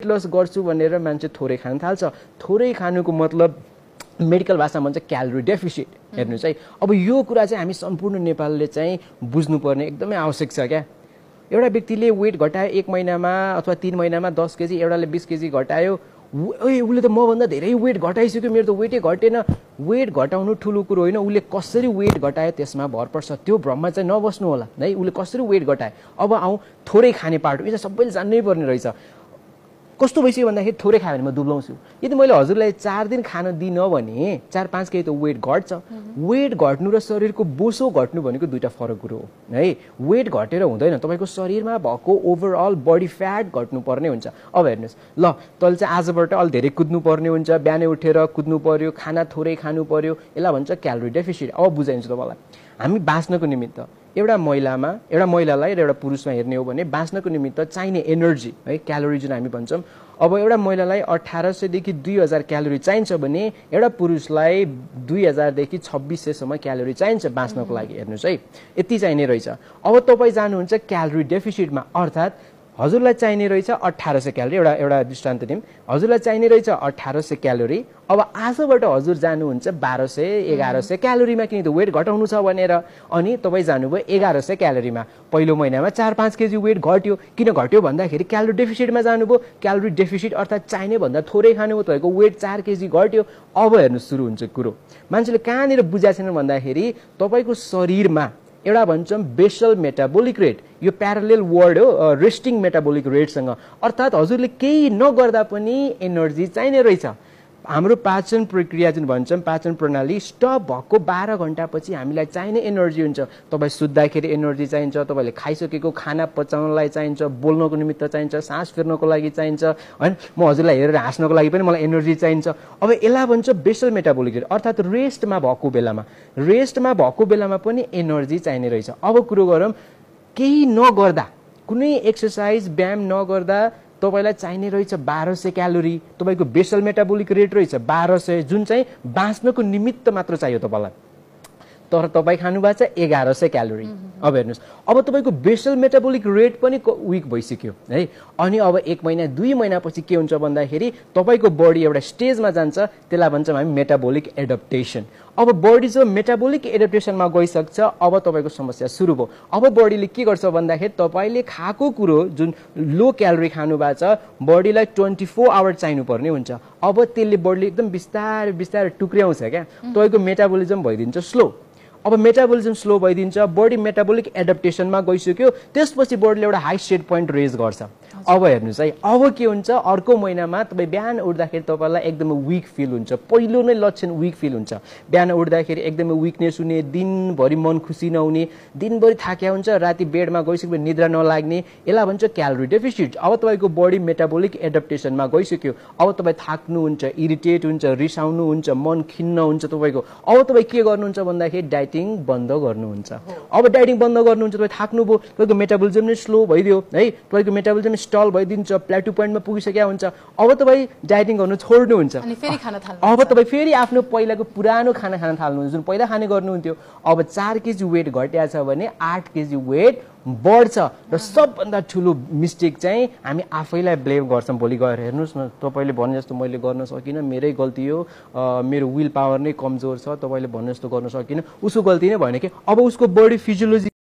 Weight loss गर्छु भनेर मान्छे थोरै खान थाल्छ। थोरै खानुको मतलब मेडिकल भाषामा भन्छ क्यालोरी डेफिसिट। हेर्नुहोस् है अब यो कुरा चाहिँ हामी सम्पूर्ण नेपालले चाहिँ बुझ्नुपर्ने एकदमै आवश्यक छ क्या। एउटा व्यक्तिले वेट घटायो एक महिनामा अथवा तिन महिनामा दस केजी एउटाले बिस केजी घटायो ए उसले त मभन्दा धेरै वेट घटाइसक्यो। मेरो त वेटै घटेन। वेट घटाउनु ठुलो कुरो होइन। उसले कसरी वेट घटायो त्यसमा भर पर्छ। त्यो भ्रममा चाहिँ नबस्नु होला है उसले कसरी वेट घटायो अब आउँ थोरै खाने पार्ट यो चाहिँ सबैले जान्नै पर्ने रहेछ। कस्तो भइसक्यो भन्दाखेरि थोरै खायो भने म दुब्लाउँछु यदि मैले हजुरलाई चार दिन खान दिइनँ भने चार पाँच केही त वेट घट्छ। वेट घट्नु र शरीरको बोसो घट्नु भनेको दुइटा फरक कुरो हो है? वेट घटेर हुँदैन। तपाईँको शरीरमा भएको ओभरअल बडी फ्याट घट्नुपर्ने हुन्छ। अब हेर्नुहोस् ल तैँले चाहिँ आजबाट अलिक धेरै कुद्नु पर्ने हुन्छ। बिहानै उठेर कुद्नु पर्यो खाना थोरै खानु पर्यो यसलाई भन्छ क्यालोरी डेफिसिट अब बुझाइदिन्छु तपाईँलाई। हामी बाँच्नको निमित्त एउटा महिलामा एउटा महिलालाई र एउटा पुरुषमा हेर्ने हो भने बाँच्नको निमित्त चाहिने एनर्जी है क्यालोरी जुन हामी भन्छौँ अब एउटा महिलालाई अठार सयदेखि दुई हजार क्यालोरी चाहिन्छ भने एउटा पुरुषलाई दुई हजारदेखि छब्बिस सयसम्म क्यालोरी चाहिन्छ बाँच्नको लागि हेर्नुहोस् है यति चाहिने रहेछ। अब तपाईँ जानुहुन्छ क्यालोरी डेफिसिटमा अर्थात् हजुरलाई चाहिने रहेछ अठार सय क्यालोरी एउटा एउटा दृष्टान्त दिउँ हजुरलाई चाहिने रहेछ अठार सय क्यालोरी। अब आजबाट हजुर जानुहुन्छ बाह्र सय एघार सय क्यालोरीमा किन त वेट घटाउनु छ भनेर? अनि तपाईँ जानुभयो एघार सय क्यालोरीमा। पहिलो महिनामा चार पाँच केजी वेट घट्यो। किन घट्यो भन्दाखेरि क्यालोरी डेफिसिटमा जानुभयो। क्यालोरी डेफिसिट अर्थात् चाहिने भन्दा थोरै खानु तपाईँको वेट चार केजी घट्यो। अब हेर्नु सुरु हुन्छ कुरो। मान्छेले कहाँनिर बुझाएको छैन भन्दाखेरि तपाईँको शरीरमा एउटा भन्छौँ बेसल मेटाबोलिक रेट यो प्यारलेल वर्ड हो रेस्टिङ मेटाबोलिक रेटसँग अर्थात् हजुरले केही नगर्दा पनि एनर्जी चाहिने रहेछ। हाम्रो पाचन प्रक्रिया जुन भन्छौँ पाचन प्रणाली स्टप भएको बाह्र घन्टापछि हामीलाई चाहिने एनर्जी हुन्छ। तपाईँ सुत्दाखेरि एनर्जी चाहिन्छ तपाईँले खाइसकेको खाना पचाउनलाई चाहिन्छ बोल्नको निमित्त चाहिन्छ सास फेर्नको लागि चाहिन्छ होइन? म हजुरलाई हेरेर हाँस्नको लागि पनि मलाई एनर्जी चाहिन्छ। अब यसलाई भन्छ बेसल मेटाबोलिक अर्थात् रेस्टमा भएको बेलामा। रेस्टमा भएको बेलामा पनि एनर्जी चाहिने रहेछ। अब कुरो गरौँ केही नगर्दा कुनै एक्सर्साइज व्यायाम नगर्दा तपाईँलाई चाहिने रहेछ बाह्र सय क्यालोरी तपाईँको बेसल मेटाबोलिक रेट रहेछ बाह्र सय जुन चाहिँ बाँच्नको निमित्त मात्र चाहियो तपाईँलाई। तर तपाईँ खानुभएको छ एघार सय क्यालोरी। अब हेर्नुहोस् अब तपाईँको बेसल मेटाबोलिक रेट पनि विक भइसक्यो है? अनि अब एक महिना दुई महिनापछि के हुन्छ भन्दाखेरि तपाईँको बडी एउटा स्टेजमा जान्छ त्यसलाई भन्छौँ हामी मेटाबोलिक एडप्टेसन। अब बडी जो मेटाबोलिक एडप्टेसनमा गइसक्छ अब तपाईँको समस्या सुरु भयो। अब बडीले के गर्छ भन्दाखेरि तपाईँले खाएको कुरो जुन लो क्यालोरी खानु भएको छ बडीलाई ट्वेन्टी फोर आवर चाहिनुपर्ने हुन्छ। अब त्यसले बडीले एकदम बिस्तारै बिस्तारै टुक्र्याउँछ क्या। तपाईँको मेटाबोलिजम भइदिन्छ स्लो अब मेटाबोलिजम स्लो भइदिन्छ बडी मेटाबोलिक एडप्टेसनमा गइसक्यो। त्यसपछि बडीले एउटा हाई सेट पोइन्ट रेज गर्छ। अब हेर्नुहोस् है अब के हुन्छ अर्को महिनामा तपाईँ बिहान उठ्दाखेरि तपाईँलाई एकदमै विक फिल हुन्छ। पहिलो नै लक्षण विक फिल हुन्छ। बिहान उठ्दाखेरि एकदमै विकनेस हुने दिनभरि मन खुसी नहुने दिनभरि थाक्या हुन्छ राति बेडमा गइसक्यो निद्रा नलाग्ने यसलाई भन्छ क्यालोरी डेफिसिट अब तपाईँको बडी मेटाबोलिक एडप्टेसनमा गइसक्यो। अब तपाईँ थाक्नुहुन्छ इरिटेट हुन्छ रिसाउनुहुन्छ मन खिन्न हुन्छ तपाईँको। अब तपाईँ के गर्नुहुन्छ भन्दाखेरि डाइटिङ बन्द गर्नुहुन्छ। अब डाइटिङ बन्द गर्नुहुन्छ तपाईँ थाक्नुभयो तपाईँको मेटाबोलिजम नै स्लो भइदियो है? तपाईँको मेटाबोलिजम स्टल भइदिन्छ प्लाटु पोइन्टमा पुगिसकेका हुन्छ। अब तपाईँ डाइटिङ गर्नु छोड्नुहुन्छ। अब तपाईँ फेरि आफ्नो पहिलाको पुरानो खाना खान थाल्नुहुन्छ। जुन पहिला खाने गर्नुहुन्थ्यो अब चार केजी वेट घटिया छ भने आठ केजी वेट बढ्छ र सबभन्दा ठुलो मिस्टेक चाहिँ हामी आफैलाई ब्लेम गर्छौँ। भोलि गएर हेर्नुहोस् न तपाईँले भने जस्तो मैले गर्न सकिनँ मेरै गल्ती हो। मेरो विल पावर नै कमजोर छ तपाईँले भन्ने जस्तो गर्न सकिनँ। उसको गल्ती नै भएन कि? अब उसको बडी फिजियोलोजी